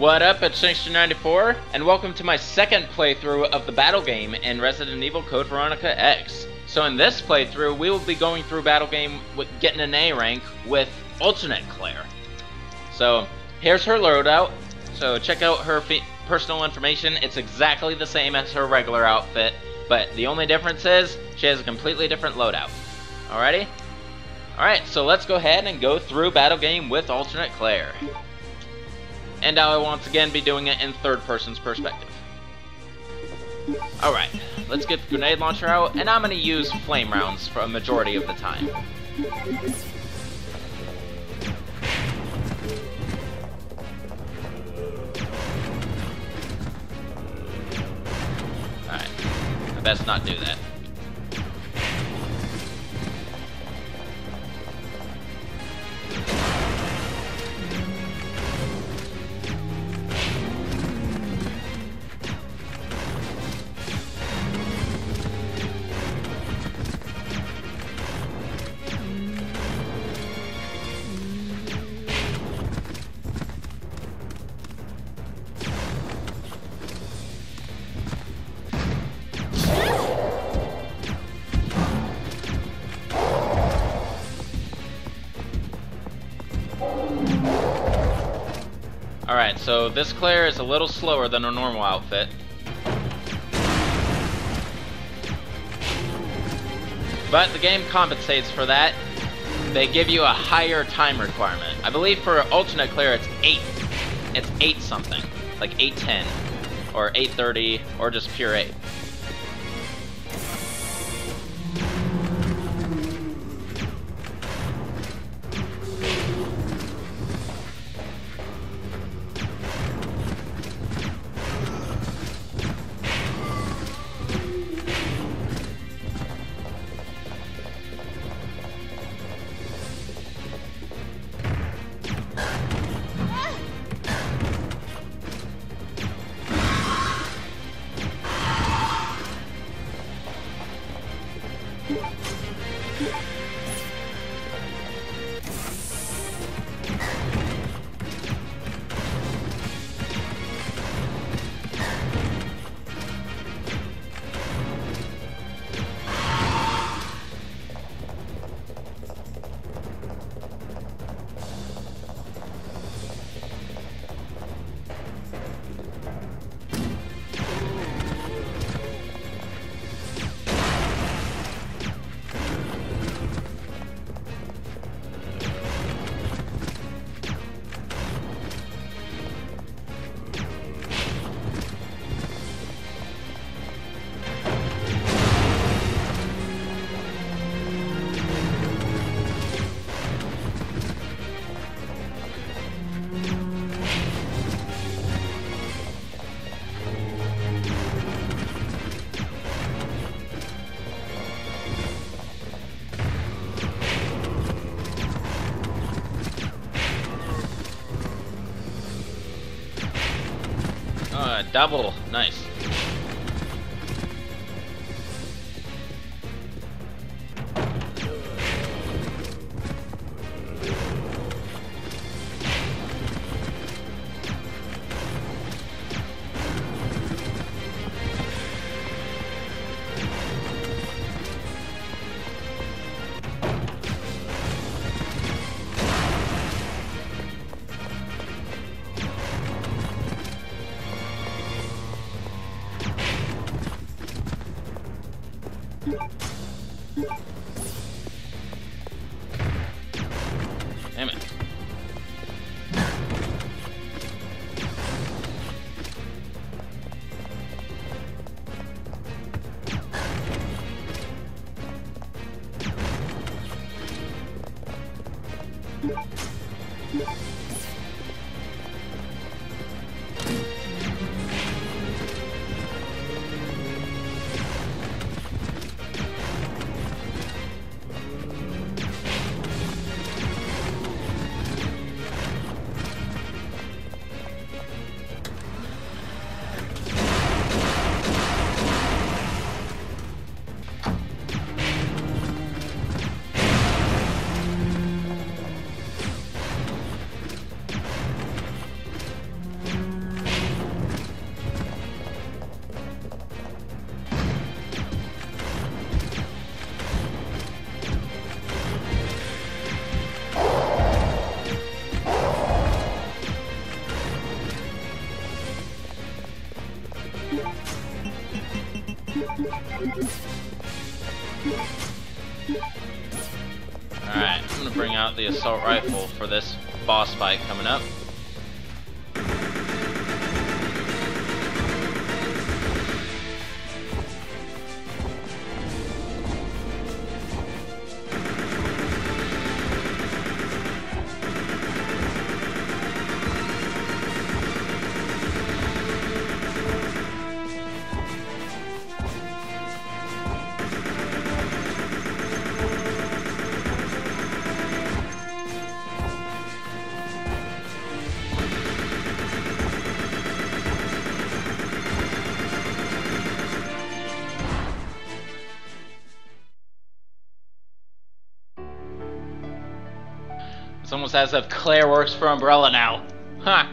What up, it's Shankster94, and welcome to my second playthrough of the battle game in Resident Evil Code Veronica X. So in this playthrough, we will be going through battle game with getting an A rank with alternate Claire. So here's her loadout. So check out her personal information. It's exactly the same as her regular outfit, but the only difference is she has a completely different loadout. Alrighty? Alright, so let's go ahead and go through battle game with alternate Claire. And I will once again be doing it in third person's perspective. Alright, let's get the grenade launcher out, and I'm going to use flame rounds for a majority of the time. Alright, I best not do that. Alright, so this Claire is a little slower than her normal outfit. But the game compensates for that. They give you a higher time requirement. I believe for alternate Claire it's 8. It's 8 something. Like 810. Or 830. Or just pure 8. Uh, double. Nice. Alright, I'm gonna bring out the assault rifle for this boss fight coming up. It's almost as if Claire works for Umbrella now. Huh.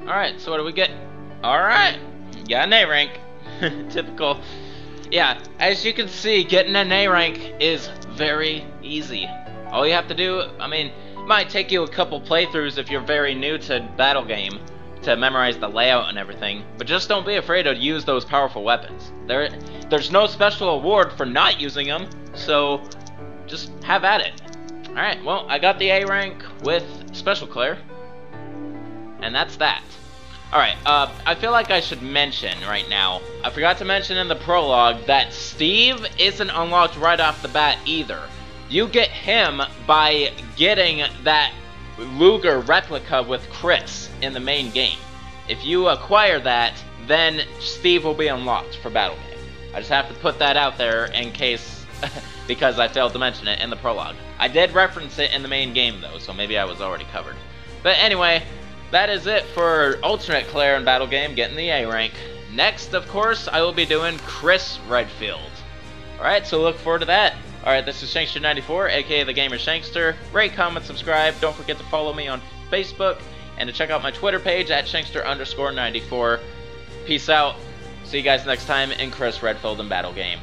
Alright, so what do we get? Alright. Got an A rank. Typical. Yeah, as you can see, getting an A rank is very easy. All you have to do, I mean, it might take you a couple playthroughs if you're very new to battle game to memorize the layout and everything, but just don't be afraid to use those powerful weapons. There, there's no special award for not using them, so just have at it. Alright, well, I got the A rank with Special Claire. And that's that. Alright, uh, I feel like I should mention right now, I forgot to mention in the prologue that Steve isn't unlocked right off the bat either. You get him by getting that Luger replica with Chris in the main game. If you acquire that, then Steve will be unlocked for Battle Game. I just have to put that out there in case, because I failed to mention it in the prologue. I did reference it in the main game though, so maybe I was already covered. But anyway, that is it for alternate Claire in Battle Game getting the A rank. Next, of course, I will be doing Chris Redfield. Alright, so look forward to that. Alright, this is Shankster94, aka The Gamer Shankster. Rate, comment, subscribe. Don't forget to follow me on Facebook and to check out my Twitter page at Shankster underscore 94. Peace out. See you guys next time in Chris Redfield in Battle Game.